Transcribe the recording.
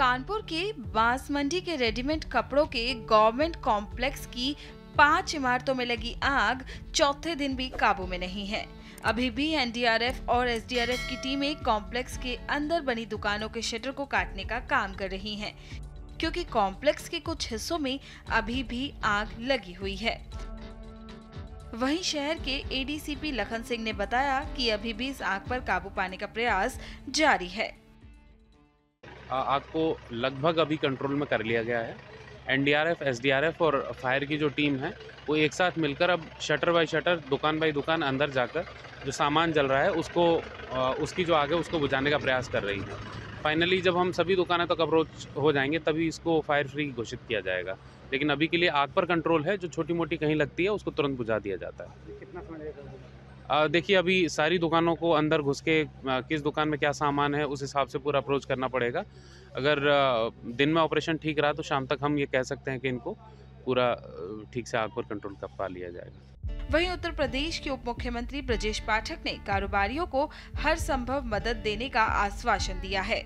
कानपुर के बाँस मंडी के रेडीमेड कपड़ों के गवर्नमेंट कॉम्प्लेक्स की पाँच इमारतों में लगी आग चौथे दिन भी काबू में नहीं है। अभी भी एनडीआरएफ और एसडीआरएफ की टीमें कॉम्प्लेक्स के अंदर बनी दुकानों के शटर को काटने का काम कर रही हैं, क्योंकि कॉम्प्लेक्स के कुछ हिस्सों में अभी भी आग लगी हुई है। वहीं शहर के एडीसीपी लखन सिंह ने बताया कि अभी भी इस आग पर काबू पाने का प्रयास जारी है। आग को लगभग अभी कंट्रोल में कर लिया गया है। एनडीआरएफ एसडीआरएफ और फायर की जो टीम है, वो एक साथ मिलकर अब शटर बाय शटर दुकान बाय दुकान अंदर जाकर जो सामान जल रहा है, उसको उसकी जो आग है, उसको बुझाने का प्रयास कर रही है। फाइनली जब हम सभी दुकानें तक तो अप्रोच हो जाएँगे, तभी इसको फायर फ्री घोषित किया जाएगा। लेकिन अभी के लिए आग पर कंट्रोल है, जो छोटी मोटी कहीं लगती है, उसको तुरंत बुझा दिया जाता है। कितना समय देखिए, अभी सारी दुकानों को अंदर घुस के किस दुकान में क्या सामान है, उस हिसाब से पूरा अप्रोच करना पड़ेगा। अगर दिन में ऑपरेशन ठीक रहा तो शाम तक हम ये कह सकते हैं कि इनको पूरा ठीक से आग पर कंट्रोल कर पा लिया जाएगा। वहीं उत्तर प्रदेश के उप मुख्यमंत्री ब्रजेश पाठक ने कारोबारियों को हर संभव मदद देने का आश्वासन दिया है।